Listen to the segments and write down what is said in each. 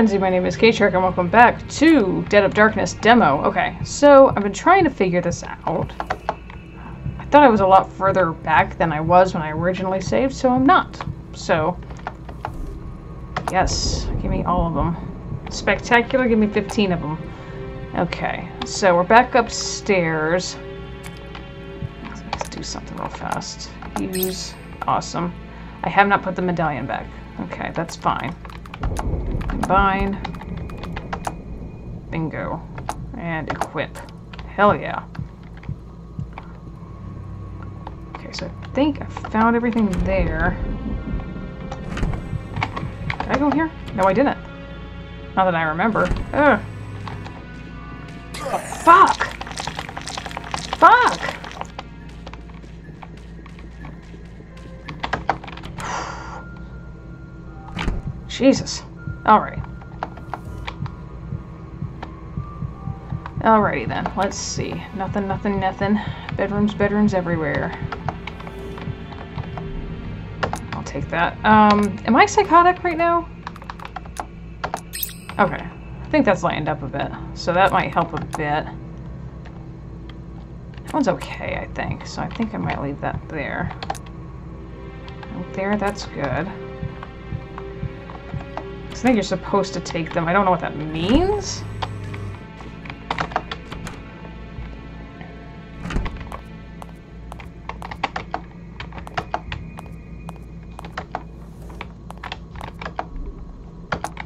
Frenzy. My name is Kate Shark, and welcome back to Dead of Darkness demo. Okay, so I've been trying to figure this out. I thought I was a lot further back than I was when I originally saved, so I'm not. So, yes, give me all of them. Spectacular, give me 15 of them. Okay, so we're back upstairs. Let's do something real fast. Use. Awesome. I have not put the medallion back. Okay, that's fine. Combine. Bingo. And equip. Hell yeah. Okay, so I think I found everything there. Did I go here? No, I didn't. Not that I remember. Ugh. Oh, fuck! Fuck! Jesus. Alright. Alrighty then. Let's see. Nothing, nothing, nothing. Bedrooms, bedrooms everywhere. I'll take that. Um, am I psychotic right now? Okay. I think that's lightened up a bit. So that might help a bit. That one's okay, I think. So I think I might leave that there. Right there, that's good. I think you're supposed to take them. I don't know what that means.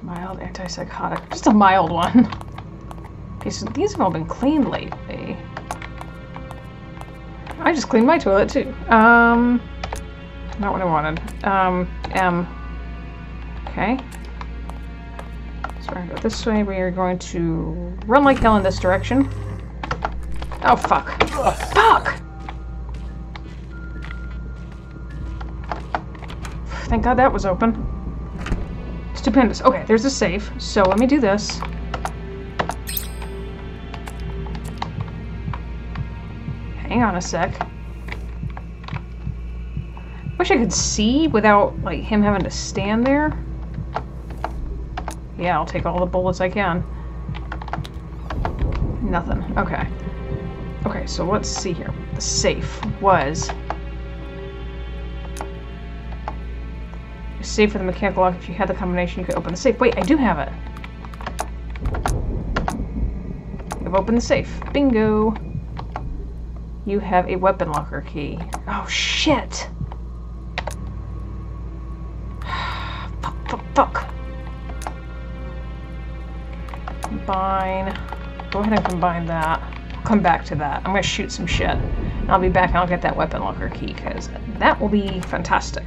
Mild antipsychotic. Just a mild one. Okay, so these have all been cleaned lately. I just cleaned my toilet too. Um, not what I wanted. Um, M. Okay. So we're gonna go this way. We are going to run like hell in this direction. Oh, fuck. Fuck! Thank God that was open. Stupendous. Okay, there's a safe. So let me do this. Hang on a sec. Wish I could see without, like, him having to stand there. Yeah, I'll take all the bullets I can. Nothing. Okay. Okay, so let's see here. The safe was... Safe for the mechanical lock. If you had the combination, you could open the safe. Wait, I do have it. You've opened the safe. Bingo. You have a weapon locker key. Oh, shit. Combine. Go ahead and combine that. I'll come back to that. I'm going to shoot some shit. And I'll be back and I'll get that weapon locker key, because that will be fantastic.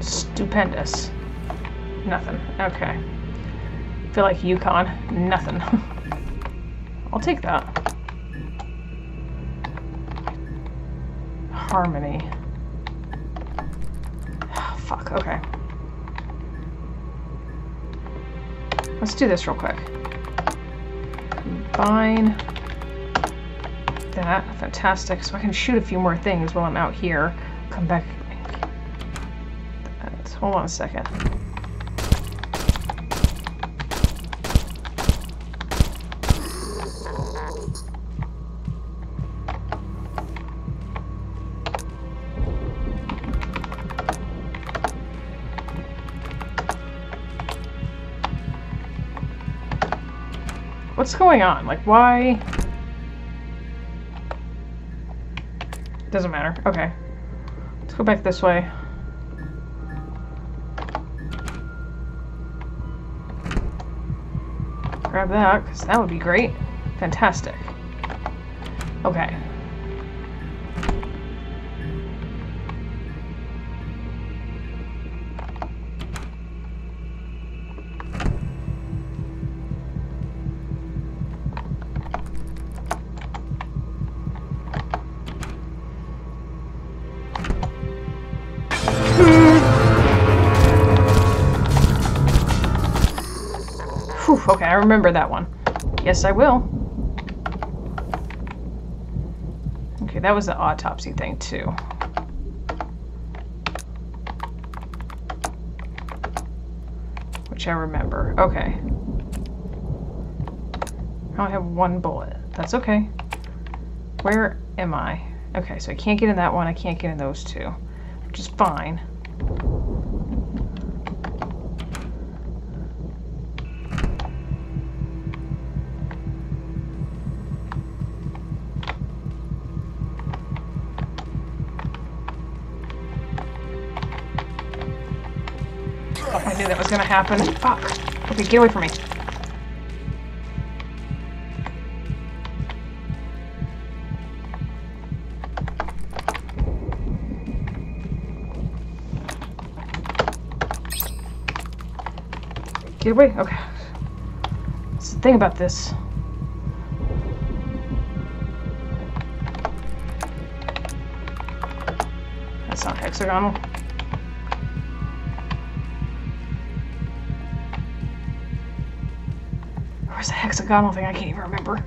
Stupendous. Nothing. Okay. feel like Yukon. Nothing. I'll take that. Harmony. Oh, fuck, okay. Let's do this real quick. Combine that. Fantastic. So I can shoot a few more things while I'm out here. Come back. Hold on a second. What's going on? Like, why? Doesn't matter. Okay. Let's go back this way. Grab that, because that would be great. Fantastic. Okay. Whew, okay, I remember that one. Yes, I will. Okay, that was the autopsy thing, too. Which I remember. Okay. I only have one bullet. That's okay. Where am I? Okay, so I can't get in that one. I can't get in those two. Which is fine. Gonna happen. Fuck. Okay, get away from me. Get away. Okay. That's the thing about this. That's not hexagonal. Where's the hexagonal thing? I can't even remember.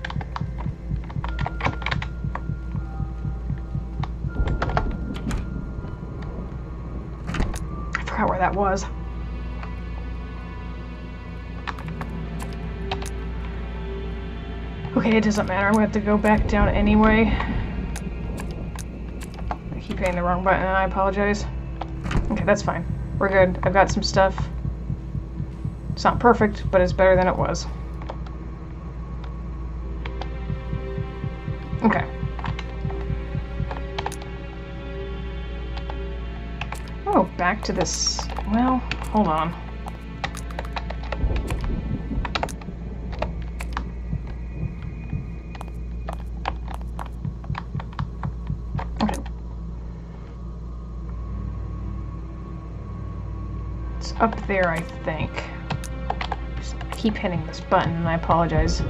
I forgot where that was. Okay, it doesn't matter. I'm gonna have to go back down anyway. I keep hitting the wrong button and I apologize. Okay, that's fine. We're good. I've got some stuff. It's not perfect, but it's better than it was. To this. Well, hold on. It's up there, I think. Just keep hitting this button, and I apologize.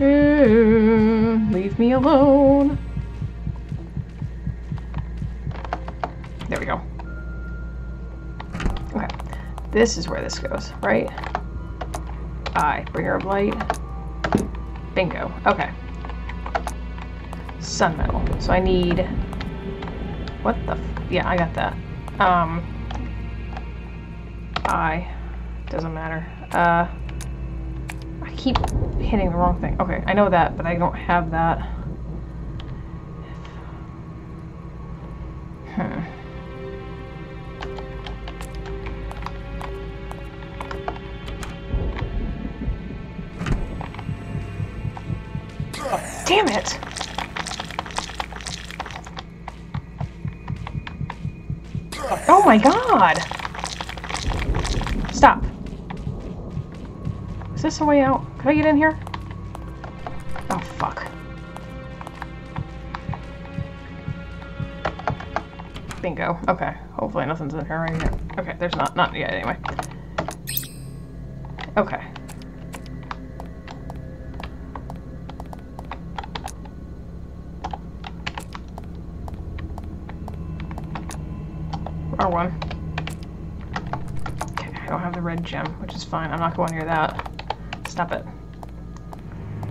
Uh, leave me alone. This is where this goes, right? I, bringer of light. Bingo. Okay. Sun metal. So I need... What the... yeah, I got that. Um... I... Doesn't matter. Uh... I keep hitting the wrong thing. Okay, I know that, but I don't have that. Damn it! Oh my god! Stop. Is this a way out? Can I get in here? Oh, fuck. Bingo. Okay. Hopefully nothing's in here right here. Okay, there's not. Not yet, anyway. Okay. One. Okay, I don't have the red gem, which is fine. I'm not going near that. Stop it.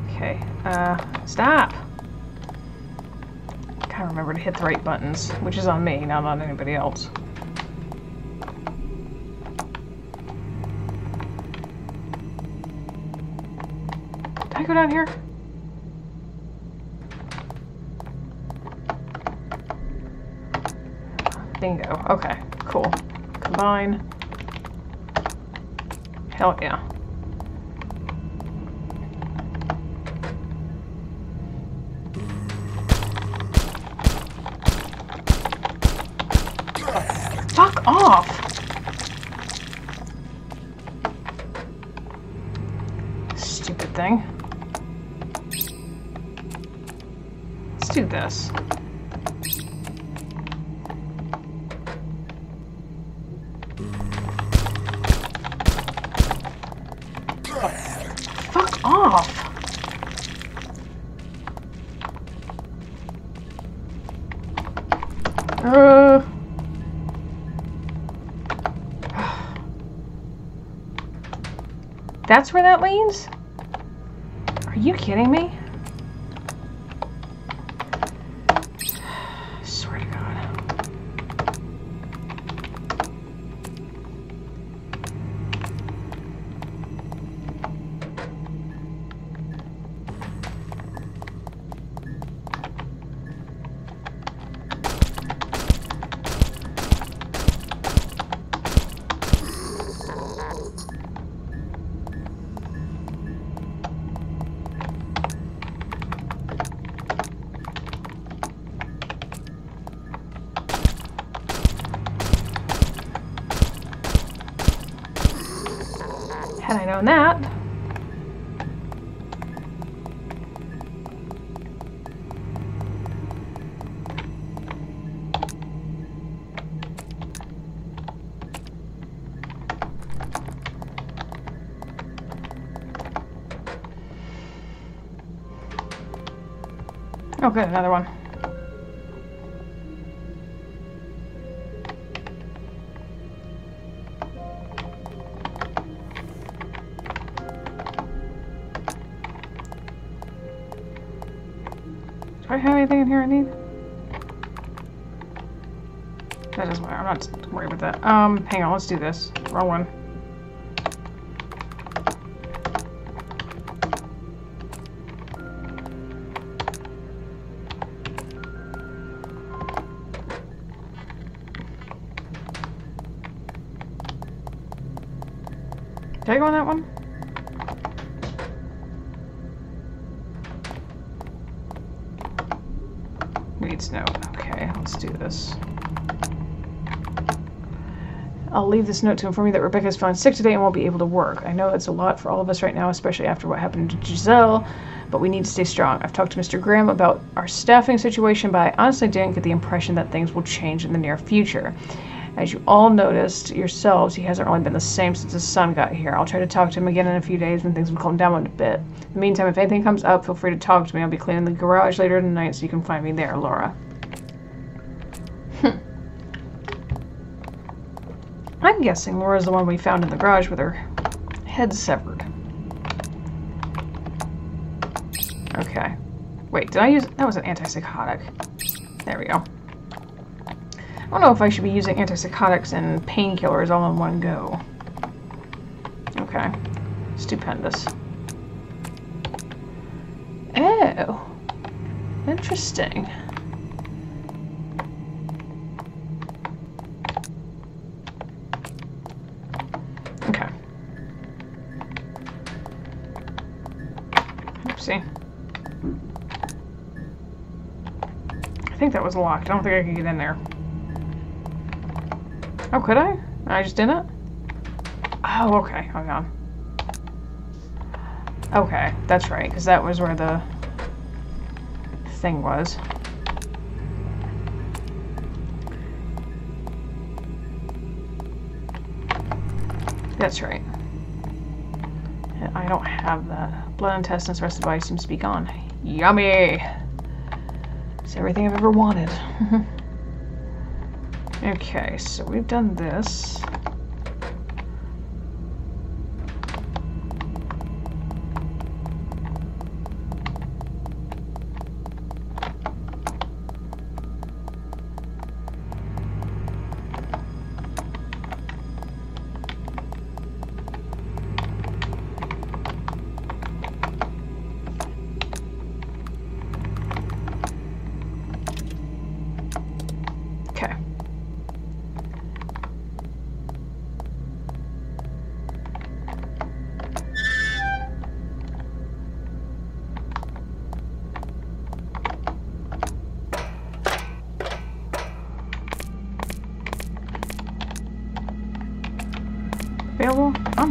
Okay, uh, stop! Gotta remember to hit the right buttons, which is on me, not on anybody else. Did I go down here? Bingo. Okay, cool. Combine. Hell yeah. Fuck off! Stupid thing. Let's do this. That's where that leads? Are you kidding me? Good, another one. Do I have anything in here I need? That doesn't matter. I'm not worried about that. Um, hang on. Let's do this. Wrong one. Leave this note to inform you that Rebecca's feeling sick today and won't be able to work. I know it's a lot for all of us right now, especially after what happened to Giselle, but we need to stay strong. I've talked to Mr. Graham about our staffing situation, but I honestly didn't get the impression that things will change in the near future. As you all noticed yourselves, he hasn't really been the same since his son got here. I'll try to talk to him again in a few days when things will calm down a bit. In the meantime, if anything comes up, feel free to talk to me. I'll be cleaning the garage later tonight, so you can find me there, Laura. I'm guessing Laura's the one we found in the garage with her head severed. Okay. Wait, did I use... That was an antipsychotic. There we go. I don't know if I should be using antipsychotics and painkillers all in one go. Okay. Stupendous. Oh. Interesting. Was locked. I don't think I could get in there. Oh, could I? I just didn't? Oh, okay. Hang on. Okay, that's right, because that was where the thing was. That's right. I don't have that. Blood intestines, rest of the body seems to be gone. Yummy! It's everything I've ever wanted. okay, so we've done this.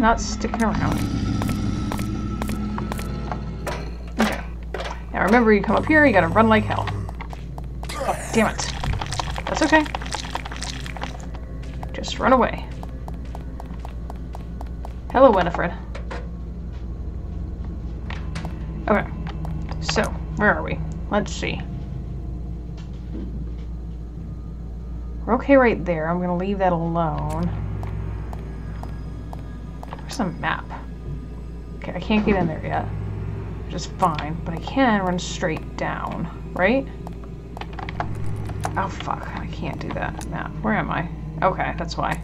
I'm not sticking around. Okay. Now remember, you come up here, you gotta run like hell. Oh, damn it. That's okay. Just run away. Hello, Winifred. Okay. So, where are we? Let's see. We're okay right there. I'm gonna leave that alone. The map? Okay, I can't get in there yet. Which is fine, but I can run straight down, right? Oh fuck, I can't do that. Map, where am I? Okay, that's why.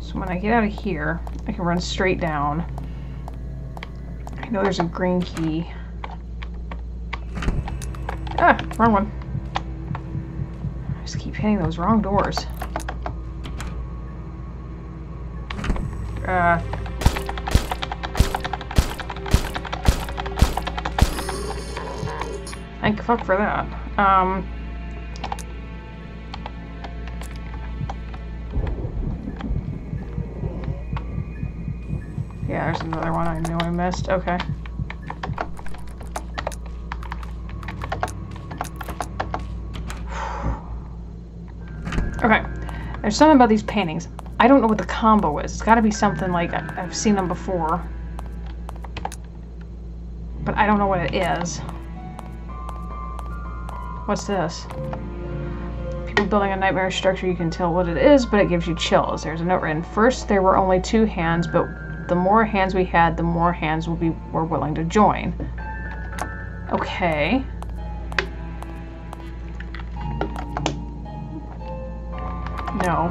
So when I get out of here, I can run straight down. I know there's a green key. Ah, wrong one. I just keep hitting those wrong doors. Uh, thank fuck for that. Um, yeah, there's another one I knew I missed. Okay. Okay. There's something about these paintings. I don't know what the combo is. It's got to be something like I've seen them before. But I don't know what it is. What's this? People building a nightmare structure, you can tell what it is, but it gives you chills. There's a note written. First, there were only two hands, but the more hands we had, the more hands be were willing to join. Okay. No.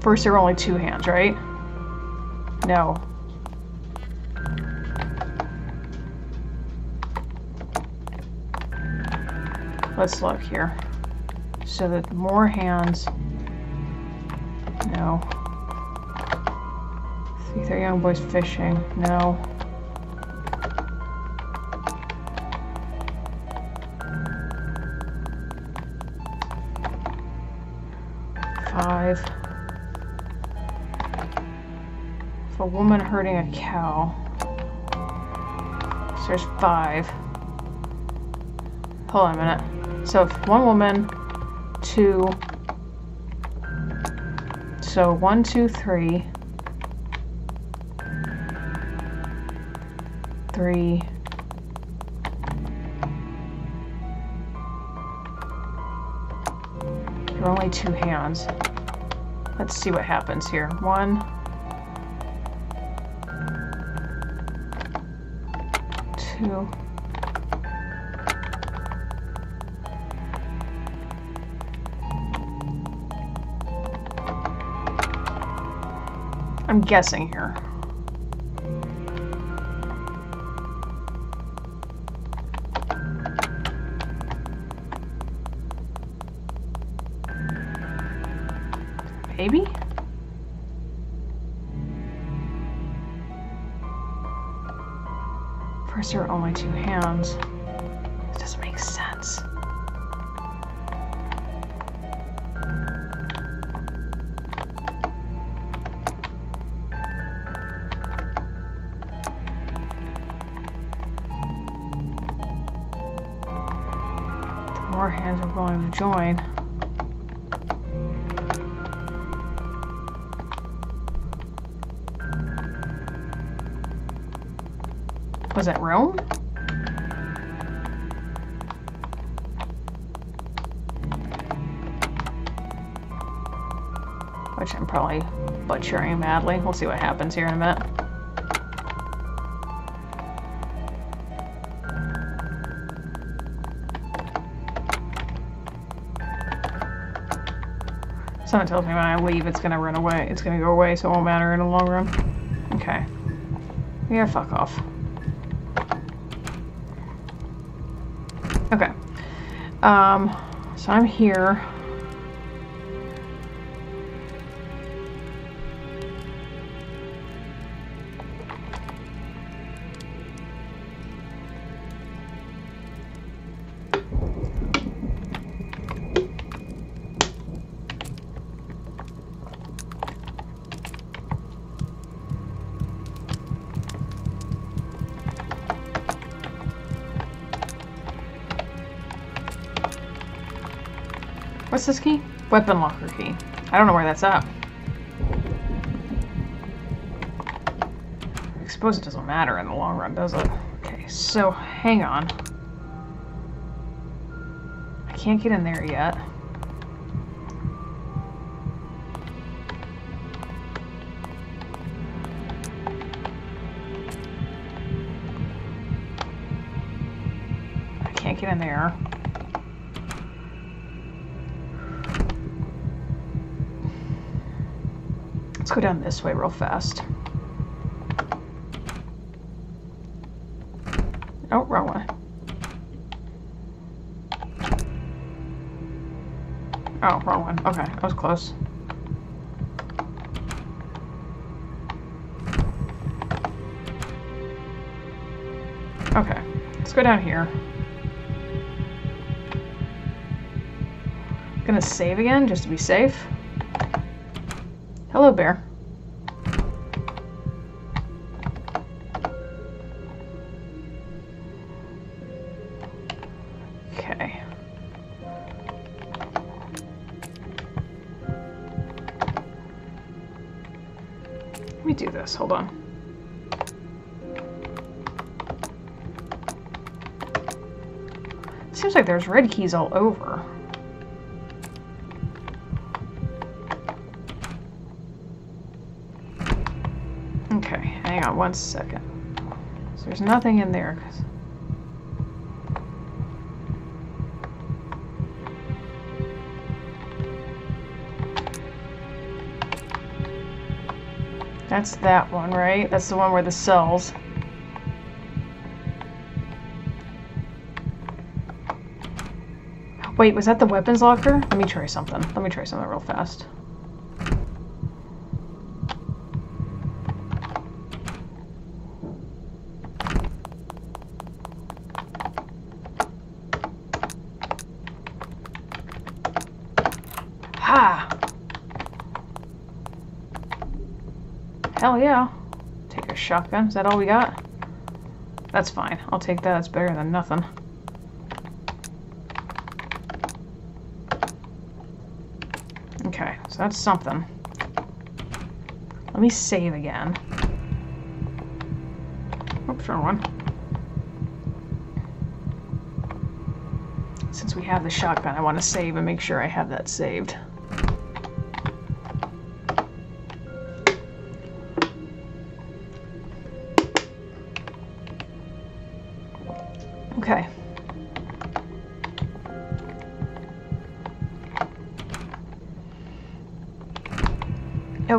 First, there were only two hands, right? No. Let's look here. So that more hands. No. See, they're young boys fishing. No. Five. If a woman herding a cow. So there's five. Hold on a minute. So one woman, two. So one, two, three, three, Three. There are only two hands. Let's see what happens here. One. Two. I'm guessing here. Maybe? First there are only two hands. Which I'm probably butchering madly. We'll see what happens here in a minute. Someone tells me when I leave it's gonna run away. It's gonna go away, so it won't matter in the long run. Okay. Yeah, fuck off. Okay. Um, so I'm here. What's this key? Weapon locker key. I don't know where that's at. I suppose it doesn't matter in the long run, does it? Okay, so hang on. I can't get in there yet. I can't get in there. Go down this way real fast. Oh, wrong way. Oh, wrong one. Okay, I was close. Okay, let's go down here. Gonna save again, just to be safe. Hello, bear. Okay. Let me do this, hold on. Seems like there's red keys all over. One second. So there's nothing in there. That's that one, right? That's the one where the cells. Wait, was that the weapons locker? Let me try something. Let me try something real fast. Hell yeah. Take a shotgun. Is that all we got? That's fine. I'll take that. It's better than nothing. Okay, so that's something. Let me save again. Oops, wrong one. Since we have the shotgun, I want to save and make sure I have that saved.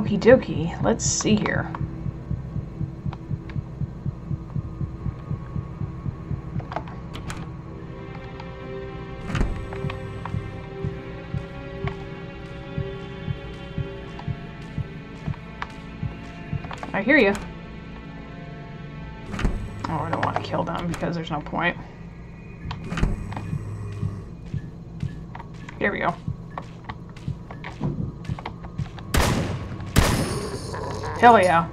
Okie dokie. Let's see here. I hear you. Oh, I don't want to kill them because there's no point. Here we go. Hell yeah.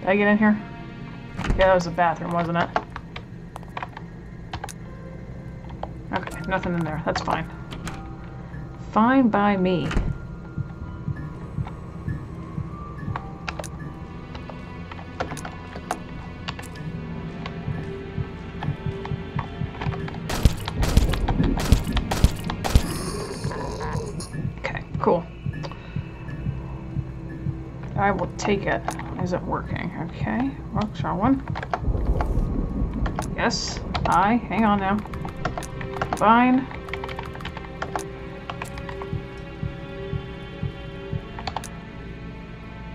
Did I get in here? Yeah, that was the bathroom, wasn't it? Okay, nothing in there. That's fine. Fine by me. I will take it. Is it working? Okay. Oops, wrong one. Yes. I. Hang on now. Fine.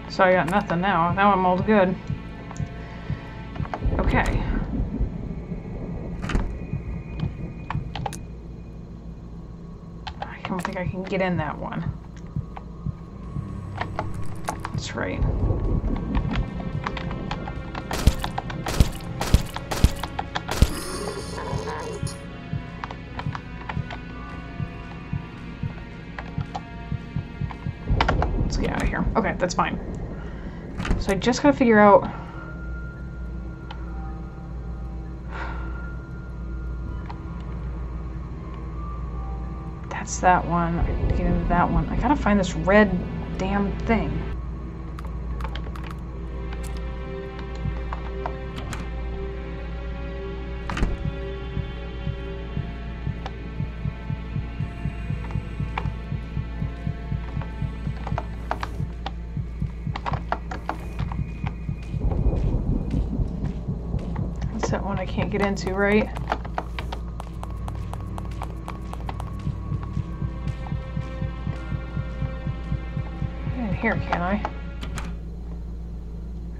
So I got nothing now. Now I'm all good. Okay. I don't think I can get in that one. That's right. Let's get out of here. Okay, that's fine. So I just gotta figure out. That's that one. I can get into that one. I gotta find this red damn thing. Can't get into, right? In here, can I?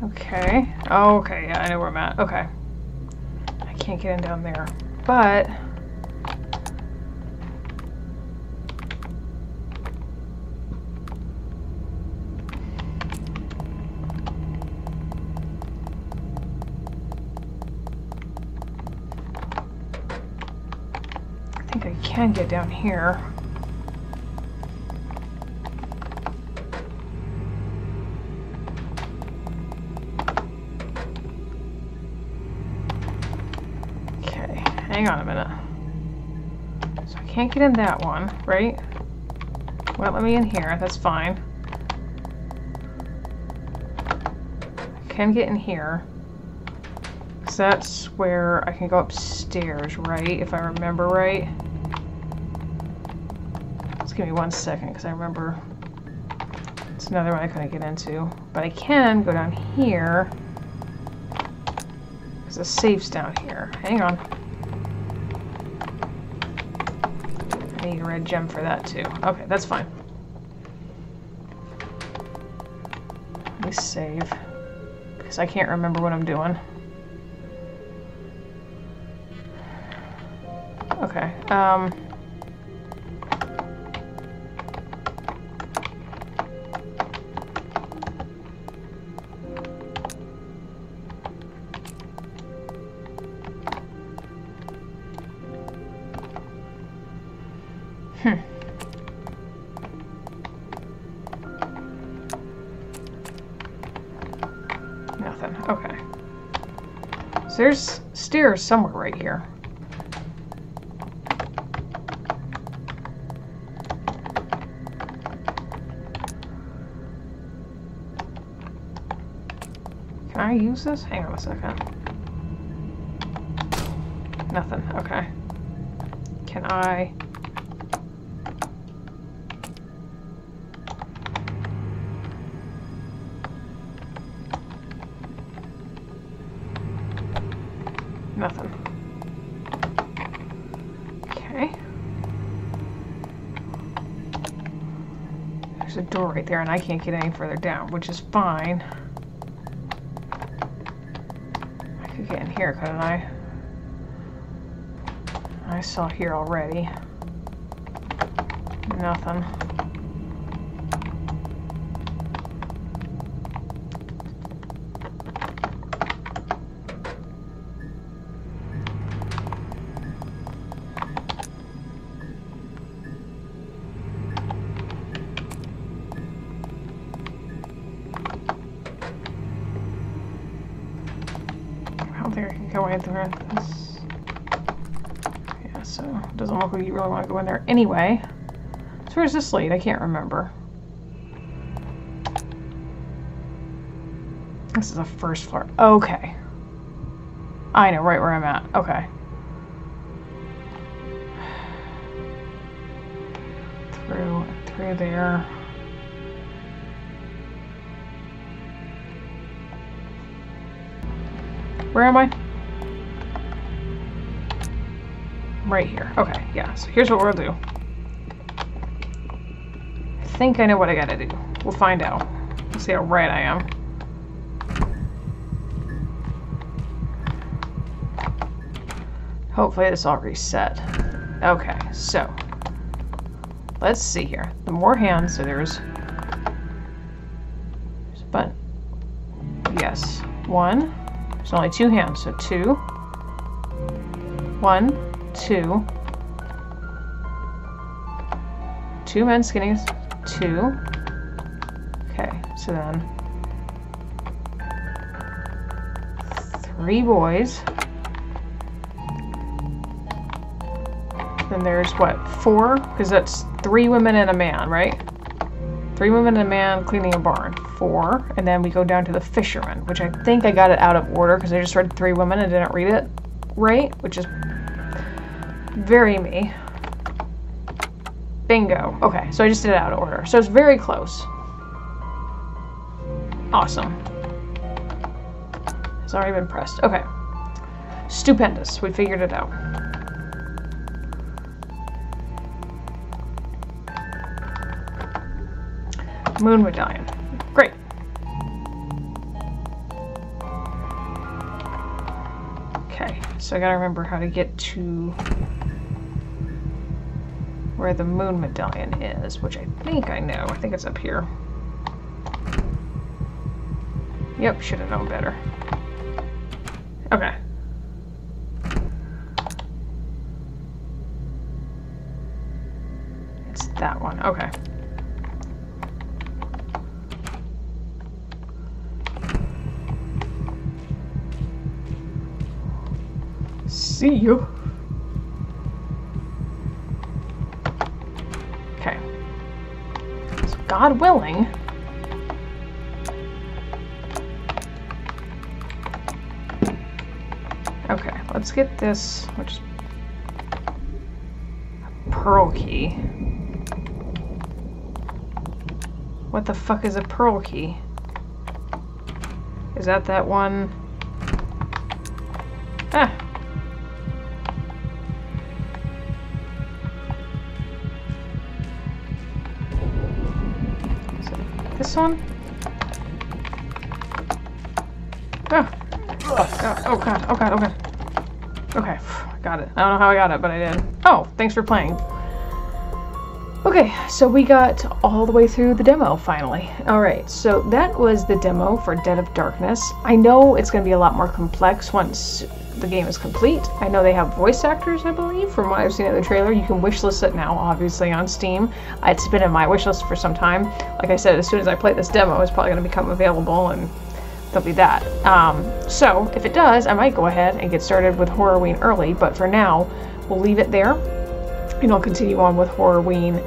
Okay. Oh, okay, yeah, I know where I'm at. Okay. I can't get in down there. But... I get down here. Okay, hang on a minute. So I can't get in that one, right? Well, let me in here, that's fine. I can get in here. So that's where I can go upstairs, right? If I remember right. Give me one second, because I remember it's another one I couldn't get into. But I can go down here. There's a safe's down here. Hang on. I need a red gem for that too. Okay, that's fine. Let me save. Because I can't remember what I'm doing. Okay, um... Hmm. Nothing. Okay. So there's stairs somewhere right here. Can I use this? Hang on a second. Nothing. Okay. Can I... right there, and I can't get any further down, which is fine. I could get in here, couldn't I? I saw here already. Nothing. Really want to go in there anyway. So where's this lead? I can't remember. This is the first floor. Okay. I know right where I'm at. Okay. Through, through there. Where am I? Right here. Okay, yeah. So here's what we'll do. I think I know what I gotta do. We'll find out. We'll see how right I am. Hopefully this all reset. Okay, so let's see here. The more hands, so there's, there's a button. Yes, one. There's only two hands, so two. One, two. Two men skinnies, two. Okay, so then three boys. Then there's what, four? Because that's three women and a man, right? Three women and a man cleaning a barn. Four. And then we go down to the fisherman, which I think I got it out of order because I just read three women and didn't read it right, which is very me. Bingo. Okay, so I just did it out of order. So it's very close. Awesome. It's already been pressed. Okay. Stupendous. We figured it out. Moon medallion. Great. Okay, so I gotta remember how to get to where the moon medallion is, which I think I know. I think it's up here. Yep, should have known better. Okay. It's that one. Okay. See you. God willing. Okay, let's get this, which is a pearl key. What the fuck is a pearl key? Is that that one? Ah. One? Oh. Oh, oh god, oh god, oh god. Okay, got it. I don't know how I got it, but I did. Oh, thanks for playing. Okay, so we got all the way through the demo finally. Alright, so that was the demo for Dead of Darkness. I know it's going to be a lot more complex once the game is complete. I know they have voice actors, I believe, from what I've seen in the trailer. You can wishlist it now, obviously, on Steam. It's been in my wishlist for some time. Like I said, as soon as I play this demo, it's probably going to become available, and there'll be that. Um, so, if it does, I might go ahead and get started with Horrorween early, but for now, we'll leave it there, and I'll continue on with Horrorween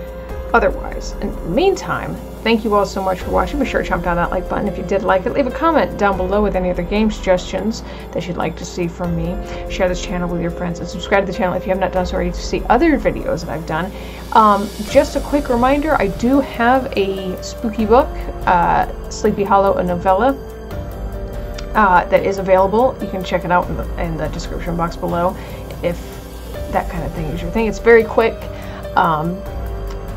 otherwise. In the meantime, thank you all so much for watching. Be sure to jump down that like button if you did like it. Leave a comment down below with any other game suggestions that you'd like to see from me. Share this channel with your friends and subscribe to the channel if you have not done so already to see other videos that I've done. Um, just a quick reminder, I do have a spooky book, uh, Sleepy Hollow, a novella, uh, that is available. You can check it out in the, in the description box below if that kind of thing is your thing. It's very quick. Um,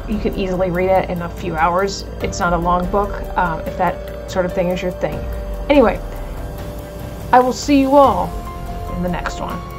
you can easily read it in a few hours. It's not a long book, um, if that sort of thing is your thing. Anyway, I will see you all in the next one.